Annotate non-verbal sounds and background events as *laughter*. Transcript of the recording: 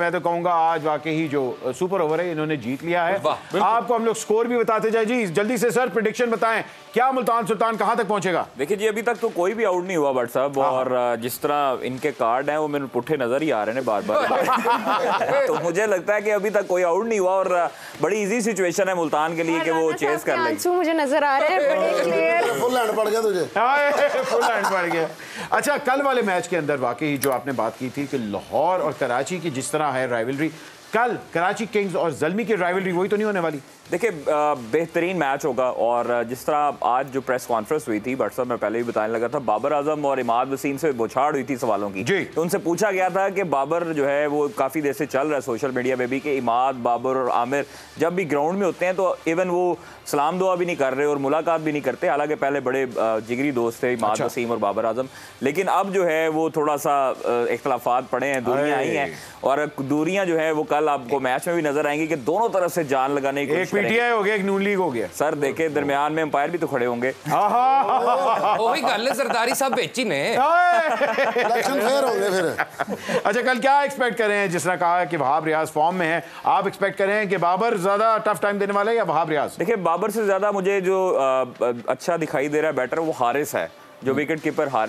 मैं तो कहूँगा आज वाकई ही जो सुपर ओवर है इन्होंने जीत लिया है। आपको हम लोग स्कोर भी बताते जाए जी। जल्दी से सर प्रिडिक्शन बताएँ। क्या मुल्तान सुल्तान कहाँ तक पहुंचेगा? देखिए जी अभी तक तो कोई भी आउट नहीं हुआ बट साहब हाँ। और जिस तरह इनके कार्ड हैं वो मेरे पुठे नज़र ही आ रहे हैं बार बार *laughs* *laughs* तो मुझे लगता है कि अभी तक कोई आउट नहीं हुआ और बड़ी इजी सिचुएशन है मुल्तान के लिए कि वो चेस कर ले। मुझे नज़र आ रहे हैं? फुल हैंड *laughs* पड़ गया तुझे। फुल हैंड पड़ गया। अच्छा कल वाले मैच के अंदर वाकई जो आपने बात की थी कि लाहौर और कराची की जिस तरह है राइवलरी कल कराची किंग्स और जलमी की राइवलरी वही तो नहीं होने वाली। देखिए बेहतरीन मैच होगा और जिस तरह आज जो प्रेस कॉन्फ्रेंस हुई थी साहब मैं पहले भी बताने लगा था बाबर आज़म और इमाद वसीम से बौछाड़ हुई थी सवालों की। जी। तो उनसे पूछा गया था कि बाबर जो है वो काफ़ी देर से चल रहा है सोशल मीडिया पे भी कि इमाद बाबर और आमिर जब भी ग्राउंड में होते हैं तो इवन वो सलाम दुआ भी नहीं कर रहे और मुलाकात भी नहीं करते। हालाँकि पहले बड़े जिगरी दोस्त थे इमाद अच्छा। वसीम और बाबर आज़म। लेकिन अब जो है वो थोड़ा सा इख्तलाफात पड़े हैं दूरियाँ आई हैं और दूरियाँ जो है वो कल आपको मैच में भी नज़र आएँगी कि दोनों तरफ़ से जान लगाने की एक पीटीआई हो गया एक नून लीग हो गया। सर देखे दरमियान में अंपायर भी तो खड़े होंगे। वही गल सरदारी सब बेची ने। अच्छा कल क्या एक्सपेक्ट करें? जिस तरह कहा कि वहाब रियाज फॉर्म में है आप एक्सपेक्ट करें कि बाबर ज़्यादा टफ टाइम देने वाला है या वहाब रियाज? देखिए बाबर से ज़्यादा मुझे जो अच्छा दिखाई दे रहा है बैटर वो हारिस है जो विकेट कीपर हार